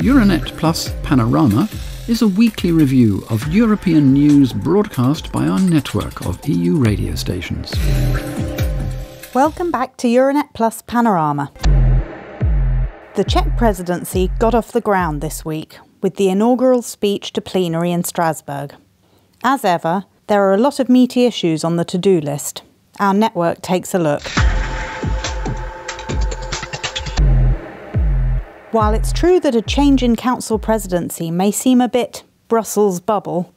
Euranet Plus Panorama is a weekly review of European news broadcast by our network of EU radio stations. Welcome back to Euranet Plus Panorama. The Czech presidency got off the ground this week with the inaugural speech to plenary in Strasbourg. As ever, there are a lot of meaty issues on the to do list. Our network takes a look. While it's true that a change in council presidency may seem a bit Brussels bubble,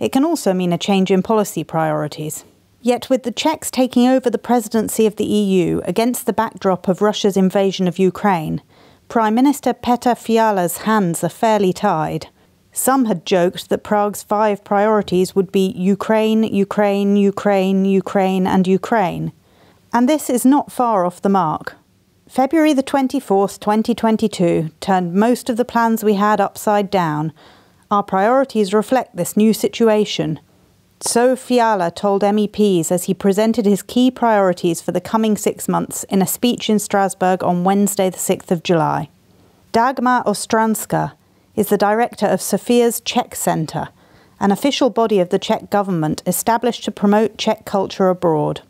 it can also mean a change in policy priorities. Yet, with the Czechs taking over the presidency of the EU against the backdrop of Russia's invasion of Ukraine, Prime Minister Petr Fiala's hands are fairly tied. Some had joked that Prague's five priorities would be Ukraine, Ukraine, Ukraine, Ukraine, and Ukraine. And this is not far off the mark. February the 24th, 2022, turned most of the plans we had upside down. Our priorities reflect this new situation. So Fiala told MEPs as he presented his key priorities for the coming six months in a speech in Strasbourg on Wednesday, the 6th of July. Dagmar Ostranska is the director of Sofia's Czech Centre, an official body of the Czech government established to promote Czech culture abroad.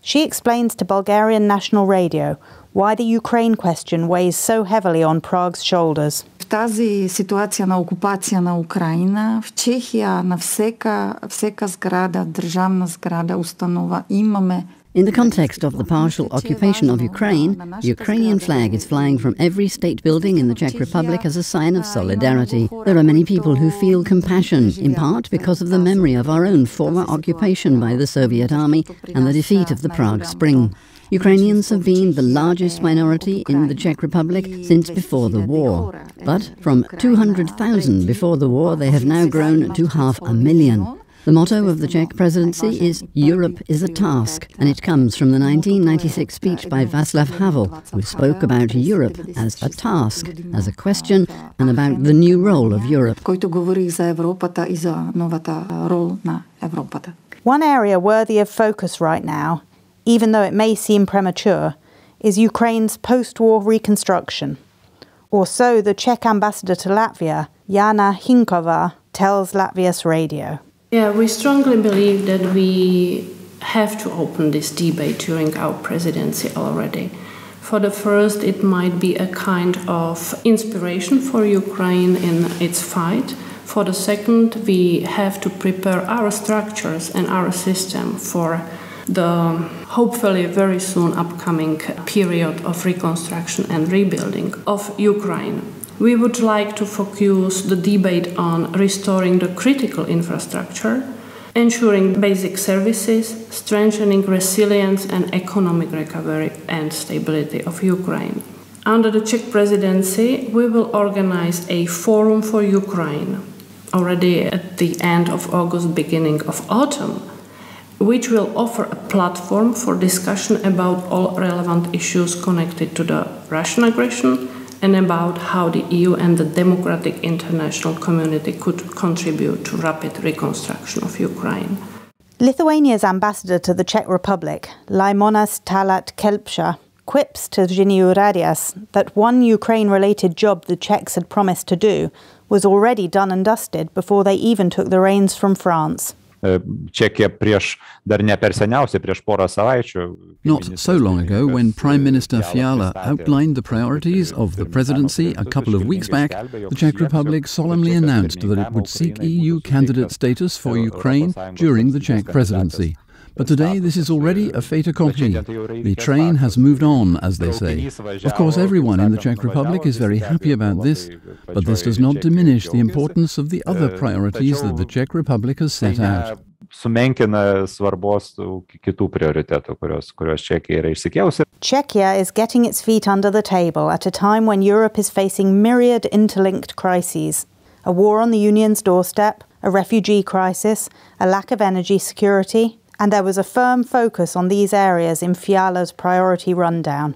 She explains to Bulgarian National Radio why the Ukraine question weighs so heavily on Prague's shoulders. В тази ситуация на окупация на Украина, в Чехия на всека, всека сграда, държавна сграда, установа, имаме In the context of the partial occupation of Ukraine, the Ukrainian flag is flying from every state building in the Czech Republic as a sign of solidarity. There are many people who feel compassion, in part because of the memory of our own former occupation by the Soviet army and the defeat of the Prague Spring. Ukrainians have been the largest minority in the Czech Republic since before the war. But from 200,000 before the war, they have now grown to half a million. The motto of the Czech presidency is Europe is a task, and it comes from the 1996 speech by Václav Havel, who spoke about Europe as a task, as a question, and about the new role of Europe. One area worthy of focus right now even though it may seem premature, is Ukraine's post war reconstruction. Or so the Czech ambassador to Latvia, Jana Hynková, tells Latvia's radio. Yeah, we strongly believe that we have to open this debate during our presidency already. For the first, it might be a kind of inspiration for Ukraine in its fight. For the second, we have to prepare our structures and our system for the hopefully very soon upcoming period of reconstruction and rebuilding of Ukraine. We would like to focus the debate on restoring the critical infrastructure, ensuring basic services, strengthening resilience and economic recovery and stability of Ukraine. Under the Czech presidency, we will organize a forum for Ukraine already at the end of August, beginning of autumn which will offer a platform for discussion about all relevant issues connected to the Russian aggression and about how the EU and the democratic international community could contribute to rapid reconstruction of Ukraine. Lithuania's ambassador to the Czech Republic, Laimonas Talat Kelpša, quips to Žinių radijas that one Ukraine related job the Czechs had promised to do was already done and dusted before they even took the reins from France. Čekija prieš dar ne per seniausiai, prieš porą savaičių. Not so long ago, when Prime Minister Fiala outlined the priorities of the presidency a couple of weeks back, the Czech Republic solemnly announced that it would seek EU candidate status for Ukraine during the Czech presidency. But today this is already a fait accompli. The train has moved on, as they say. Of course, everyone in the Czech Republic is very happy about this, but this does not diminish the importance of the other priorities that the Czech Republic has set out. sumenkina svarbos kitų prioritetų, kurios, kurios Čekija yra išsikėlusi. Czechia is getting its feet under the table at a time when Europe is facing myriad interlinked crises. A war on the Union's doorstep, a refugee crisis, a lack of energy security, and there was a firm focus on these areas in Fiala's priority rundown.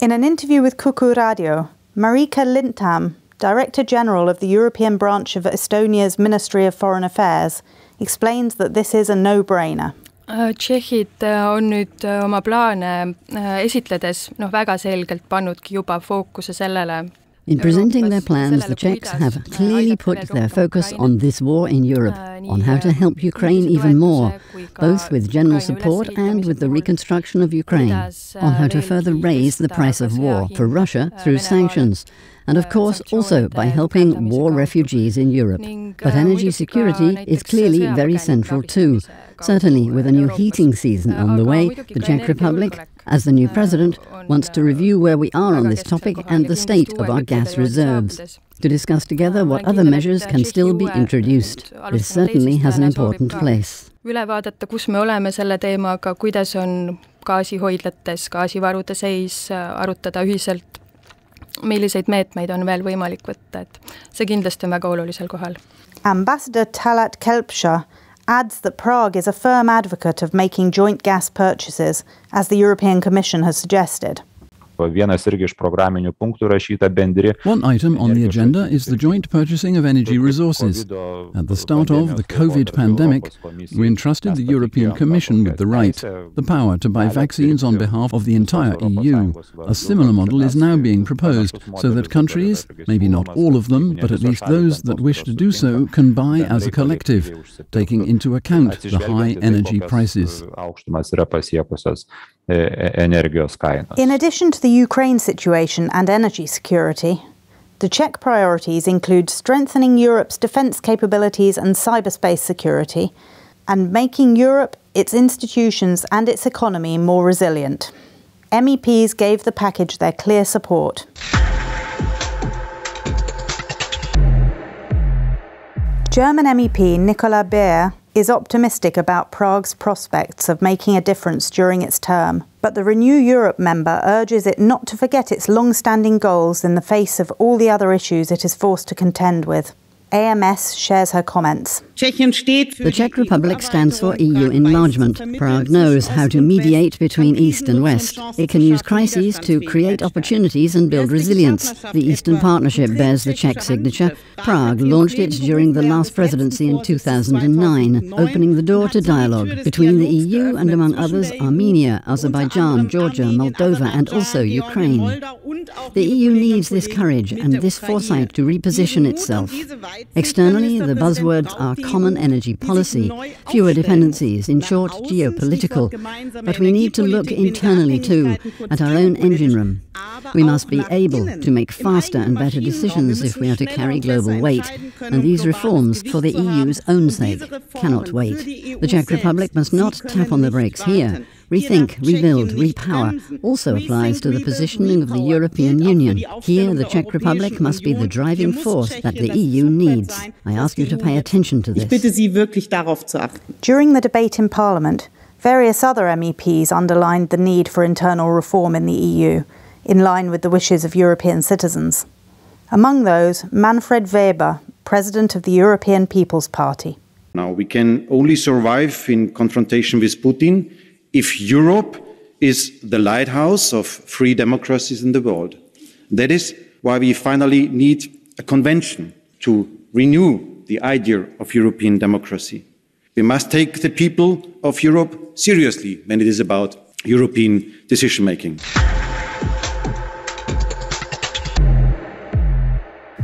In an interview with Kuku Radio, Marika Linntam, Director General of the European branch of Estonia's Ministry of Foreign Affairs, explains that this is a no-brainer. Äh, tšehhid äh, on nüüd äh, oma plaane äh, esitledes noh, väga selgelt pannudki juba fookuse sellele, In presenting their plans, the Czechs have äh, clearly put their focus on this war in Europe, äh, on how to help Ukraine even more, both with general support and with the reconstruction of Ukraine, on how to further raise the price of war for Russia through sanctions, and of course also by helping war refugees in Europe. But energy security is clearly very central too. Certainly, with a new heating season on the way, the Czech Republic, as the new president, wants to review where we are on this topic and the state of our gas reserves. To discuss together what other measures can still be introduced. This certainly has an important place. Üle vaadata, kus me oleme selle teemaga, kuidas on gaasihoidlates gaasivarude seis, arutada ühiselt, milliseid meetmeid on veel võimalik võtta, et see kindlasti on väga olulisel kohal. Ambassador Talat Kelpša adds that Prague is a firm advocate of making joint gas purchases, as the European Commission has suggested. Vienas irgi iš programinių punktų rašyta bendri. One item on the agenda is the joint purchasing of energy resources. At the start of the COVID pandemic, we entrusted the European Commission with the right, the power to buy vaccines on behalf of the entire EU. A similar model is now being proposed so that countries, maybe not all of them, but at least those that wish to do so, can buy as a collective, taking into account the high energy prices. In addition to the Ukraine situation and energy security, the Czech priorities include strengthening Europe's defence capabilities and cyberspace security, and making Europe, its institutions, and its economy more resilient. MEPs gave the package their clear support. German MEP Nicola Beer is optimistic about Prague's prospects of making a difference during its term, but the Renew Europe member urges it not to forget its long standing goals in the face of all the other issues it is forced to contend with. AMS shares her comments. The Czech Republic stands for EU enlargement. Prague knows how to mediate between East and West. It can use crises to create opportunities and build resilience. The Eastern Partnership bears the Czech signature. Prague launched it during the last presidency in 2009, opening the door to dialogue between the EU and, among others, Armenia, Azerbaijan, Georgia, Moldova, and also Ukraine. The EU needs this courage and this foresight to reposition itself. Externally, the buzzwords are common energy policy, fewer dependencies, in short, geopolitical. But we need to look internally too, at our own engine room. We must be able to make faster and better decisions if we are to carry global weight, and these reforms, for the EU's own sake, cannot wait. The Czech Republic must not tap on the brakes here. Rethink, rebuild, repower also applies to the positioning of the European Union. Here, the Czech Republic must be the driving force that the EU needs. I ask you to pay attention to this. During the debate in Parliament, various other MEPs underlined the need for internal reform in the EU, in line with the wishes of European citizens. Among those, Manfred Weber, President of the European People's Party. Now, we can only survive in confrontation with Putin if Europe is the lighthouse of free democracies in the world. That is why we finally need a convention to renew the idea of European democracy. We must take the people of Europe seriously when it is about European decision making.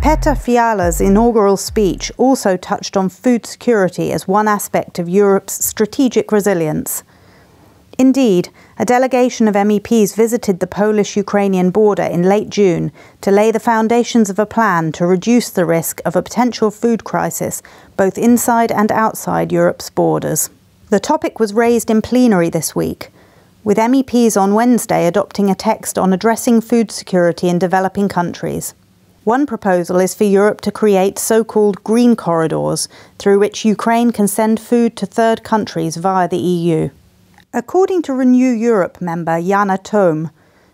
Petr Fiala's inaugural speech also touched on food security as one aspect of Europe's strategic resilience. Indeed, a delegation of MEPs visited the Polish Ukrainian border in late June to lay the foundations of a plan to reduce the risk of a potential food crisis both inside and outside Europe's borders. The topic was raised in plenary this week, with MEPs on Wednesday adopting a text on addressing food security in developing countries. One proposal is for Europe to create so called green corridors through which Ukraine can send food to third countries via the EU. According to Renew Europe member Yana Toom,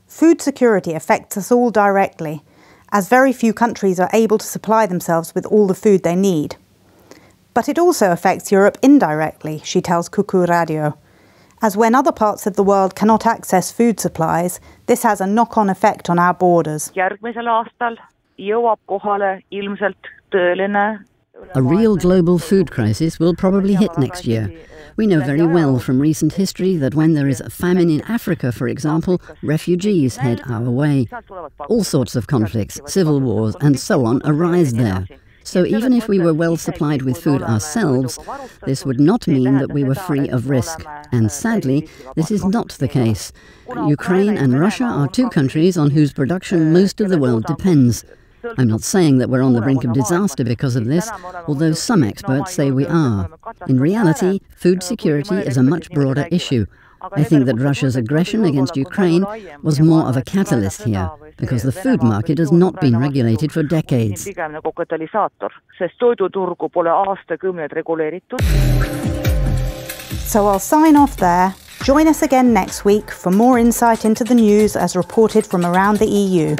food security affects us all directly, as very few countries are able to supply themselves with all the food they need. But it also affects Europe indirectly, she tells Kuku Radio, as when other parts of the world cannot access food supplies, this has a knock-on effect on our borders. A real global food crisis will probably hit next year. We know very well from recent history that when there is a famine in Africa, for example, refugees head our way. All sorts of conflicts, civil wars, and so on arise there. So even if we were well supplied with food ourselves, this would not mean that we were free of risk. And sadly, this is not the case. Ukraine and Russia are two countries on whose production most of the world depends. I'm not saying that we're on the brink of disaster because of this, although some experts say we are. In reality, food security is a much broader issue. I think that Russia's aggression against Ukraine was more of a catalyst here, because the food market has not been regulated for decades. So I'll sign off there. Join us again next week for more insight into the news as reported from around the EU.